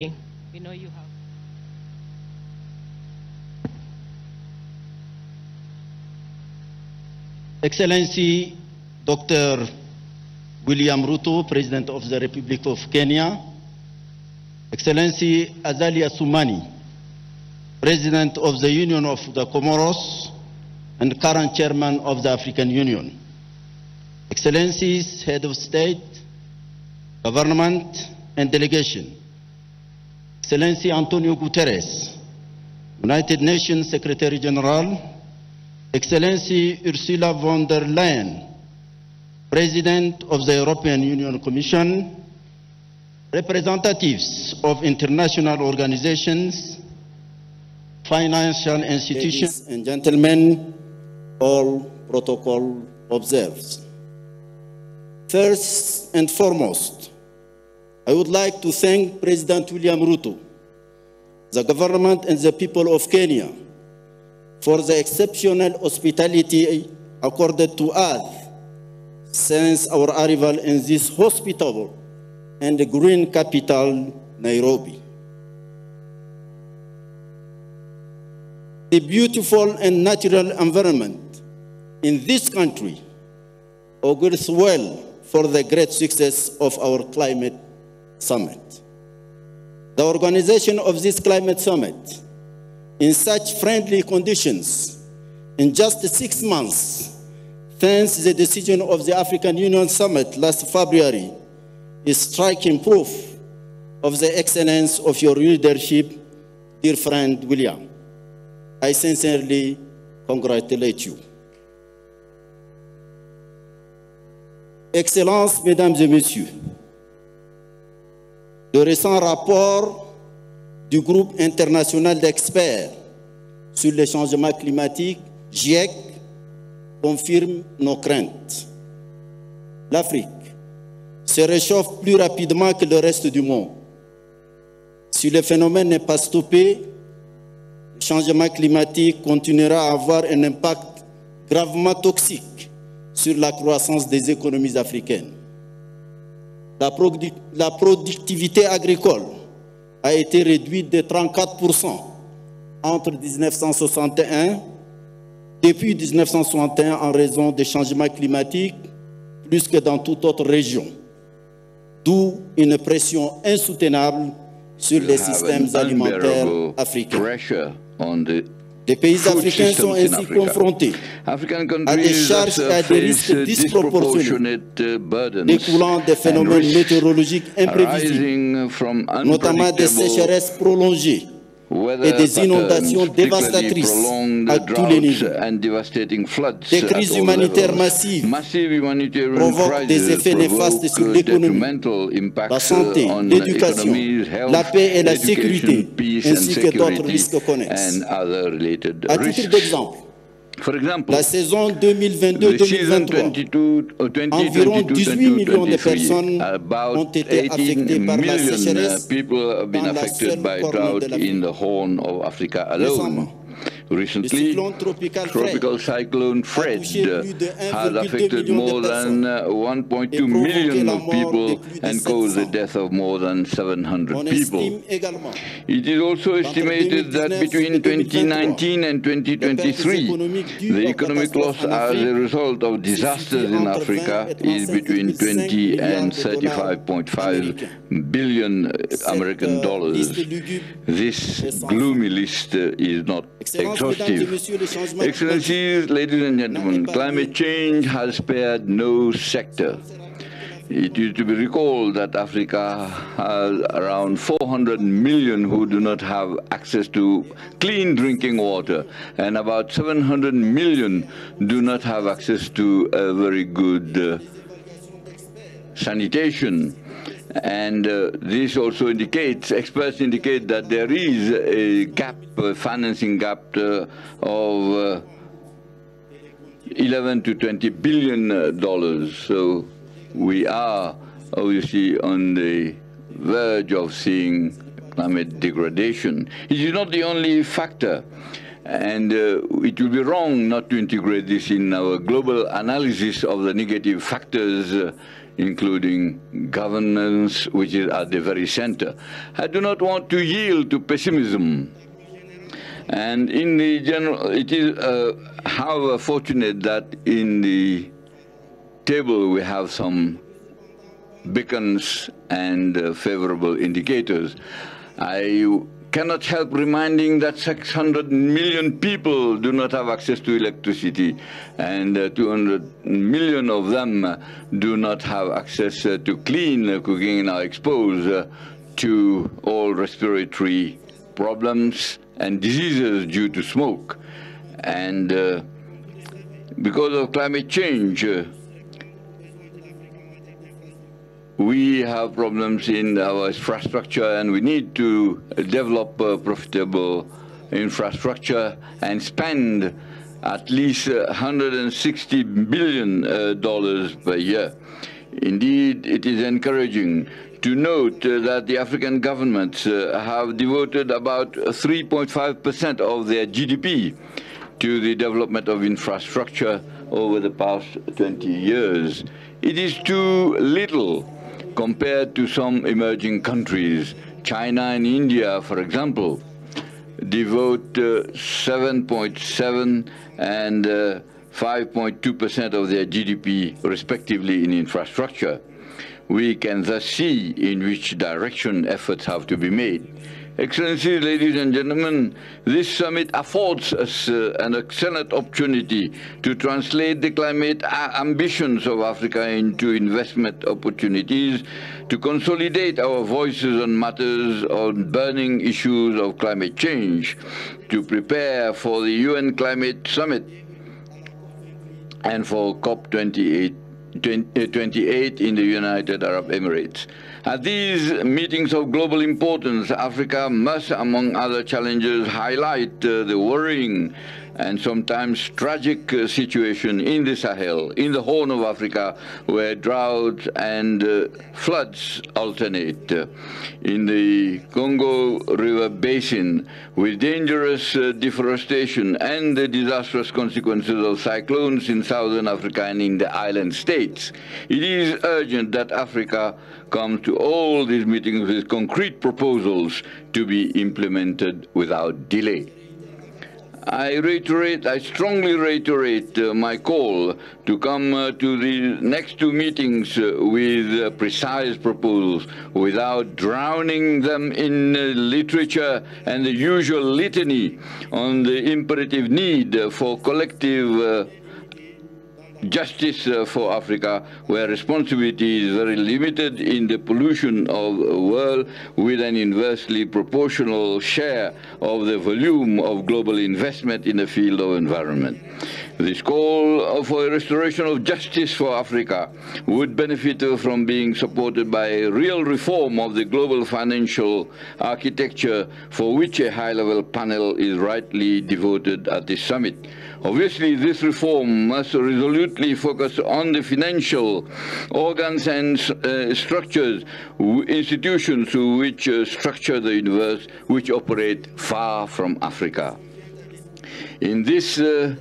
We know you have. Excellency Dr. William Ruto, President of the Republic of Kenya, Excellency Azali Assoumani, President of the Union of the Comoros and current Chairman of the African Union, Excellencies, Head of State, Government and Delegation, Excellency Antonio Guterres, United Nations Secretary General, Excellency Ursula von der Leyen, President of the European Union Commission, representatives of international organizations, financial institutions, and gentlemen, all protocol observed. First and foremost, I would like to thank President William Ruto, the government and the people of Kenya for the exceptional hospitality accorded to us since our arrival in this hospitable and green capital, Nairobi. The beautiful and natural environment in this country augurs well for the great success of our climate summit. The organization of this climate summit in such friendly conditions in just six months, thanks the decision of the African Union Summit last February, is striking proof of the excellence of your leadership, dear friend William. I sincerely congratulate you. Excellences, Mesdames et Messieurs, le récent rapport du groupe international d'experts sur les changements climatiques, GIEC, confirme nos craintes. L'Afrique se réchauffe plus rapidement que le reste du monde. Si le phénomène n'est pas stoppé, le changement climatique continuera à avoir un impact gravement toxique sur la croissance des économies africaines. La, la productivité agricole a été réduite de 34% entre 1961 depuis 1961 en raison des changements climatiques, plus que dans toute autre région. D'où une pression insoutenable sur les systèmes alimentaires africains. Les pays africains sont ainsi confrontés à des charges et à des risques disproportionnés découlant des phénomènes météorologiques imprévisibles, notamment des sécheresses prolongées et des inondations dévastatrices à tous les niveaux. Des crises humanitaires massives provoquent des effets néfastes sur l'économie, la santé, l'éducation, la paix et la sécurité, ainsi que d'autres risques connexes. À titre d'exemple, la saison 2022-2023, environ 18 millions de personnes ont été affectées par la sécheresse dans la seule corne de l'Afrique. Recently, tropical cyclone Fred has affected more than uh, 1.2 million of people and caused the death of more than 700 people. It is also estimated that between 2019 and 2023, the economic loss as a result of disasters in Africa is between 20 and 35.5 billion American dollars. This gloomy list is not exhaustive. Excellencies, ladies and gentlemen, climate change has spared no sector. It is to be recalled that Africa has around 400 million who do not have access to clean drinking water, and about 700 million do not have access to a very good uh, sanitation. And uh, this also indicates, experts indicate that there is a gap, a financing gap uh, of uh, 11 to 20 billion dollars. So we are obviously on the verge of seeing climate degradation. It is not the only factor. And uh, it would be wrong not to integrate this in our global analysis of the negative factors uh, including governance, which is at the very center. I do not want to yield to pessimism. And in the general, it is, uh, however, fortunate that in the table we have some beacons and uh, favorable indicators. I cannot help reminding that 600 million people do not have access to electricity, and uh, 200 million of them do not have access uh, to clean uh, cooking and are exposed uh, to all respiratory problems and diseases due to smoke. And uh, because of climate change, uh, we have problems in our infrastructure and we need to develop profitable infrastructure and spend at least 160 billion uh, dollars per year. Indeed, it is encouraging to note uh, that the African governments uh, have devoted about 3.5% of their GDP to the development of infrastructure over the past 20 years. It is too little compared to some emerging countries. China and India, for example, devote 7.7 uh, and 5.2% uh, of their GDP, respectively, in infrastructure. We can thus see in which direction efforts have to be made. Excellencies, ladies and gentlemen, this summit affords us uh, an excellent opportunity to translate the climate ambitions of Africa into investment opportunities, to consolidate our voices on matters on burning issues of climate change, to prepare for the UN Climate Summit and for COP28 28 in the United Arab Emirates. At these meetings of global importance, Africa must, among other challenges, highlight uh, the worrying and sometimes tragic uh, situation in the Sahel, in the Horn of Africa, where droughts and uh, floods alternate. Uh, in the Congo River Basin, with dangerous uh, deforestation and the disastrous consequences of cyclones in southern Africa and in the island states. It is urgent that Africa come to all these meetings with concrete proposals to be implemented without delay. I reiterate, I strongly reiterate uh, my call to come uh, to the next two meetings uh, with uh, precise proposals without drowning them in uh, literature and the usual litany on the imperative need for collective uh, justice uh, for Africa, where responsibility is very limited in the pollution of the world with an inversely proportional share of the volume of global investment in the field of environment. This call for a restoration of justice for Africa would benefit from being supported by a real reform of the global financial architecture for which a high-level panel is rightly devoted at this summit. Obviously, this reform must resolutely focus on the financial organs and uh, structures, institutions which uh, structure the universe, which operate far from Africa. In this uh,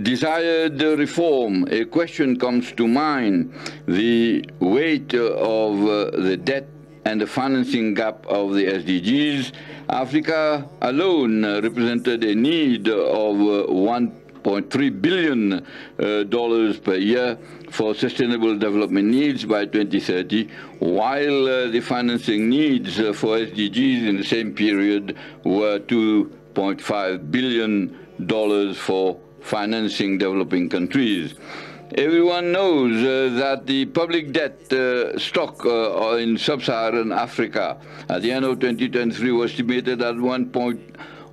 desired reform, a question comes to mind, the weight of uh, the debt and the financing gap of the SDGs, Africa alone represented a need of uh, 1.3 billion uh, dollars per year for sustainable development needs by 2030, while uh, the financing needs for SDGs in the same period were 2.5 billion dollars for financing developing countries. Everyone knows uh, that the public debt uh, stock uh, in sub-Saharan Africa at the end of 2023 was estimated at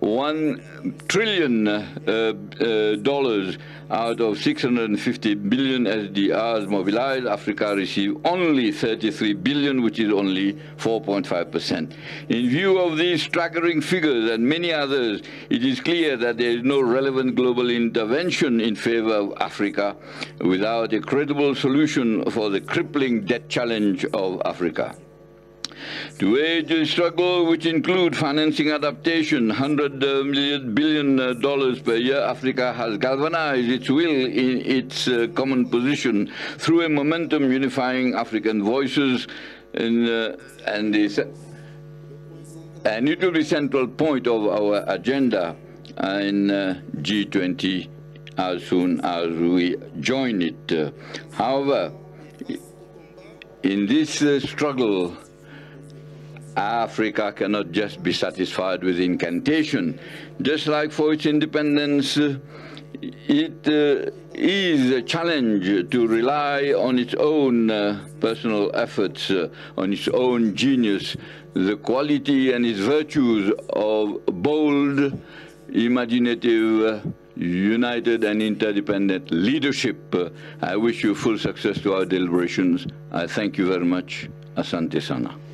1.1 trillion uh, uh, dollars out of 650 billion SDRs mobilized, Africa received only 33 billion, which is only 4.5%. In view of these staggering figures and many others, it is clear that there is no relevant global intervention in favor of Africa without a credible solution for the crippling debt challenge of Africa. To wage a struggle which include financing adaptation, $100 million billion uh, per year, Africa has galvanized its will in its uh, common position through a momentum unifying African voices in, uh, and, and it will be central point of our agenda in uh, G20 as soon as we join it. however, in this uh, struggle, Africa cannot just be satisfied with incantation. Just like for its independence, it uh, is a challenge to rely on its own uh, personal efforts, uh, on its own genius, the quality and its virtues of bold, imaginative, united and interdependent leadership. I wish you full success to our deliberations. I thank you very much. Asante sana.